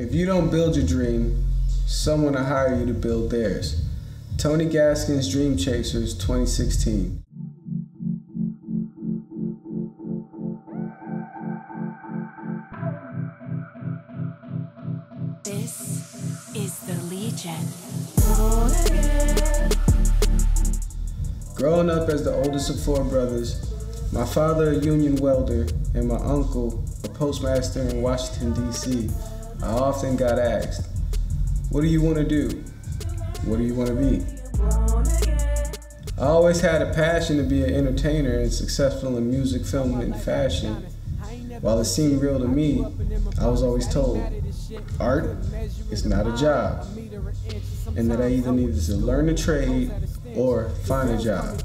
If you don't build your dream, someone will hire you to build theirs. Tony Gaskins Dream Chasers 2016. This is the Legion. Growing up as the oldest of four brothers, my father a union welder and my uncle a postmaster in Washington, D.C., I often got asked, What do you want to do? What do you want to be? I always had a passion to be an entertainer and successful in music, film, and fashion. While it seemed real to me, I was always told, art is not a job, and that I either needed to learn a trade or find a job.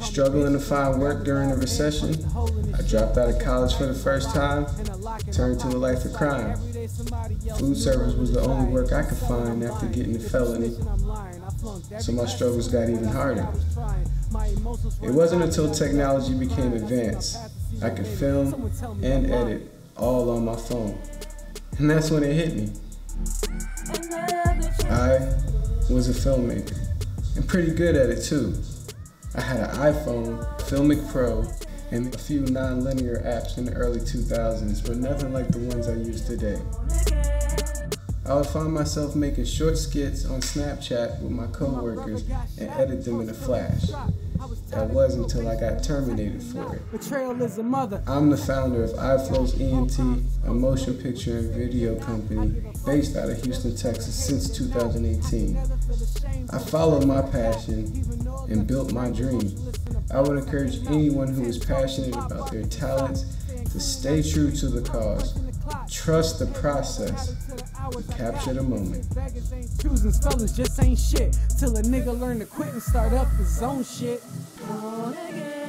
Struggling to find work during the recession, I dropped out of college for the first time, turned to a life of crime. Food service was the only work I could find after getting a felony, so my struggles got even harder. It wasn't until technology became advanced I could film and edit all on my phone. And that's when it hit me. I was a filmmaker, and pretty good at it too. I had an iPhone, Filmic Pro, and a few non-linear apps in the early 2000s, but nothing like the ones I use today. I would find myself making short skits on Snapchat with my coworkers and edit them in a flash. That was until I got terminated for it. Betrayal is a mother. I'm the founder of IFLOWZ ENT, a motion picture and video company based out of Houston, Texas since 2018. I followed my passion and built my dream. I would encourage anyone who is passionate about their talents to stay true to the cause. Trust the process. Capture the moment. Choosing fellas just ain't shit. Till a nigga learn to quit and start up his own shit. Born again.